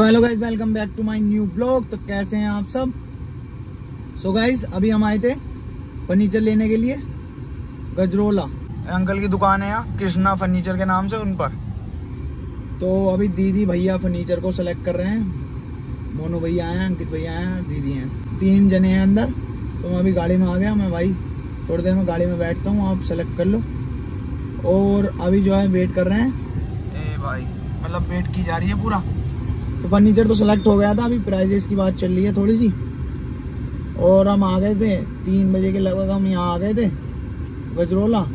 Hello guys welcome back to my new blog तो कैसे हैं आप सब? सो so गाइज़ अभी हम आए थे फर्नीचर लेने के लिए, गजरोला। अंकल की दुकान है यहाँ, कृष्णा फर्नीचर के नाम से उन पर। तो अभी दीदी भैया फर्नीचर को सेलेक्ट कर रहे हैं। मोनू भैया हैं, अंकित भैया हैं, दीदी हैं। तीन जने हैं अंदर। तो मैं अभी गाड़ी में आ गया, मैं भाई, थोड़ी देर में गाड़ी में बैठता हूँ, आप सेलेक्ट कर लो। और अभी जो है वेट कर रहे हैं। ए भाई मतलब वेट की जा रही है पूरा। फर्नीचर तो सेलेक्ट हो गया था, अभी प्राइजेस की बात चल रही है थोड़ी सी। और हम आ गए थे तीन बजे के लगभग, हम यहाँ आ गए थे गजरोला।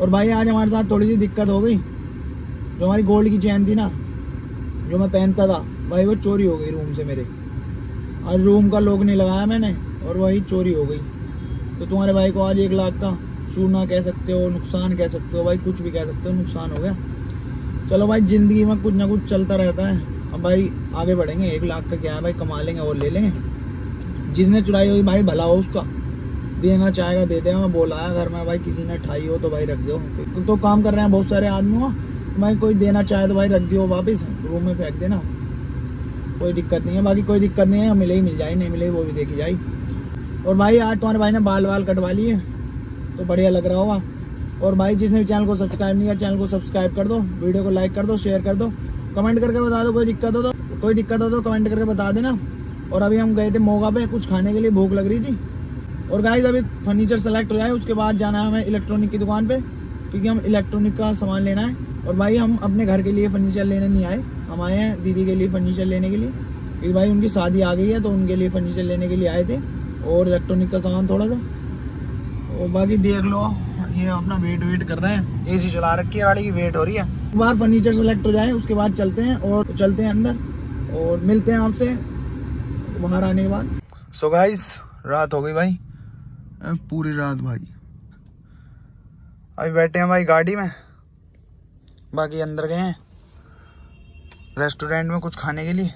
और भाई, आज हमारे साथ थोड़ी सी दिक्कत हो गई। जो हमारी गोल्ड की चैन थी ना, जो मैं पहनता था, भाई वो चोरी हो गई रूम से मेरे। आज रूम का लोग नहीं लगाया मैंने, और वही चोरी हो गई। तो तुम्हारे भाई को आज एक लाख का चूना कह सकते हो, नुकसान कह सकते हो, भाई कुछ भी कह सकते हो, नुकसान हो गया। चलो भाई, ज़िंदगी में कुछ ना कुछ चलता रहता है। अब भाई आगे बढ़ेंगे एक लाख का क्या है भाई कमा लेंगे और ले लेंगे। जिसने चुराई हुई भाई भला हो उसका। देना चाहेगा दे देगा। मैं बोला है घर में भाई किसी ने ठाई हो तो भाई रख दो। तो, तो काम कर रहे हैं बहुत सारे आदमी हो। भाई कोई देना चाहे तो भाई रख दियो वापस। रूम में फेंक देना। कोई दिक्कत नहीं है बाकी कोई दिक्कत नहीं है। मिले ही मिल जाए नहीं मिले वो भी देखी जाए। और भाई आज तुम्हारे भाई ने बाल वाल कटवा लिए। तो बढ़िया लग रहा होगा। और भाई जिसने भी चैनल को सब्सक्राइब नहीं किया चैनल को सब्सक्राइब कर दो। वीडियो को लाइक कर दो शेयर कर दो। कमेंट करके बता दो, कोई दिक्कत हो तो कोई दिक्कत हो तो कमेंट करके बता देना। और अभी हम गए थे मोगा पे, कुछ खाने के लिए भूख लग रही थी। और गाइज़ अभी फर्नीचर सेलेक्ट हो जाए उसके बाद जाना है हमें इलेक्ट्रॉनिक की दुकान पे, क्योंकि हम इलेक्ट्रॉनिक का सामान लेना है। और भाई, हम अपने घर के लिए फर्नीचर लेने नहीं आए। हम आए हैं दीदी के लिए फर्नीचर लेने के लिए। क्योंकि भाई, उनकी शादी आ गई है तो उनके लिए फर्नीचर लेने के लिए आए थे। और इलेक्ट्रॉनिक का सामान थोड़ा सा। और बाकी देख लो, ये अपना वेट वेट कर रहे हैं। एसी चला रखी है, गाड़ी की वेट हो रही है। बाहर फर्नीचर सेलेक्ट हो जाए, उसके बाद चलते हैं और चलते हैं अंदर और मिलते हैं आपसे बाहर आने के बाद। सो गाइस रात हो गई भाई। पूरी रात भाई। अभी बैठे हैं भाई गाड़ी में। बाकी अंदर गए हैं। रेस्टोरेंट में कुछ खाने के लिए।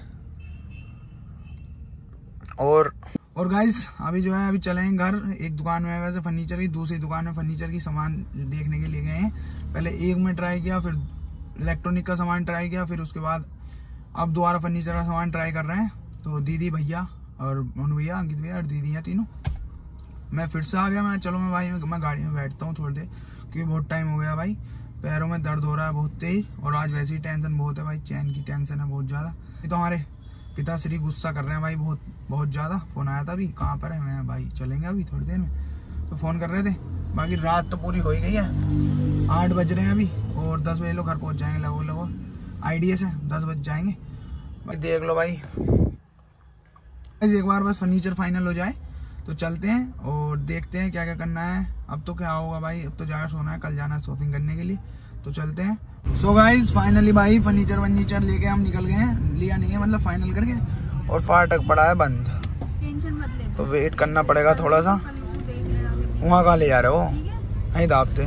और और गाइस अभी जो है, अभी चले हैं घर। एक दुकान में वैसे फर्नीचर की, दूसरी दुकान में फर्नीचर की सामान देखने के लिए गए हैं। पहले एक में ट्राई किया, फिर इलेक्ट्रॉनिक का सामान ट्राई किया, फिर उसके बाद अब दोबारा फर्नीचर का सामान ट्राई कर रहे हैं। तो दीदी भैया और मनु भैया, अंकित भैया और दीदी हैं तीनों। मैं फिर से आ गया, मैं चलो मैं भाई, मैं गाड़ी में बैठता हूँ थोड़ी देर, क्योंकि बहुत टाइम हो गया भाई। पैरों में दर्द हो रहा है बहुत तेज, और आज वैसे ही टेंशन बहुत है भाई, चैन की टेंशन है बहुत ज़्यादा। तो हमारे पिताश्री गुस्सा कर रहे हैं भाई बहुत बहुत ज़्यादा। फ़ोन आया था अभी, कहाँ पर है? मैं भाई चलेंगे अभी थोड़ी देर में। तो फ़ोन कर रहे थे, बाकी रात तो पूरी हो ही गई है। आठ बज रहे हैं अभी। और दस बजे लोग घर पहुँच जाएँगे लगभग लगभग। आई से दस बज जाएँगे। भाई देख लो भाई। एक बार बस फर्नीचर फाइनल हो जाए तो चलते हैं और देखते हैं क्या क्या करना है। अब तो क्या होगा भाई अब तो जाकर सोना है कल जाना है शॉपिंग करने के लिए। तो चलते हैं। सो गाइज़ फाइनली भाई फर्नीचर वर्नीचर लेके हम निकल गए हैं। लिया नहीं है मतलब फाइनल करके। और फाटक पड़ा है बंद। तो वेट करना पड़ेगा थोड़ा सा। वहाँ कहाँ ले जा रहे हो? वहीं दाबते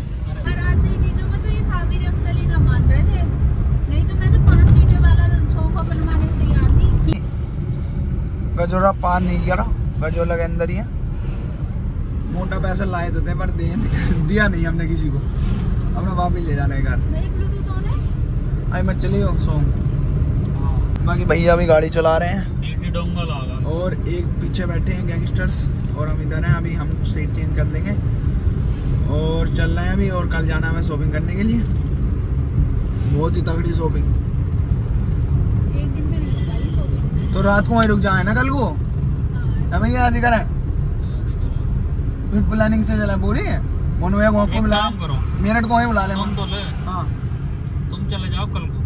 गजोरा पार नहीं किया गजोला के अंदर ही है। मोटा पैसा लाए तो थे पर दे दिया नहीं हमने किसी को। हमने वापिस ले जाना है? घर आई मैं चली हो। सो बाकी भैया भी गाड़ी चला रहे हैं। और एक पीछे बैठे हैं गैंगस्टर्स और हम इधर हैं अभी हम सीट चेंज कर देंगे और चल रहे हैं अभी और कल जाना है शॉपिंग करने के लिए। बहुत ही तगड़ी शॉपिंग तो रात को वहीं रुक जाए ना कल को? भैया ऐसी करें फिर प्लानिंग से चला पूरी? है को बुला मेरठ को बुला ले तो ले। हाँ। तुम चले जाओ कल को।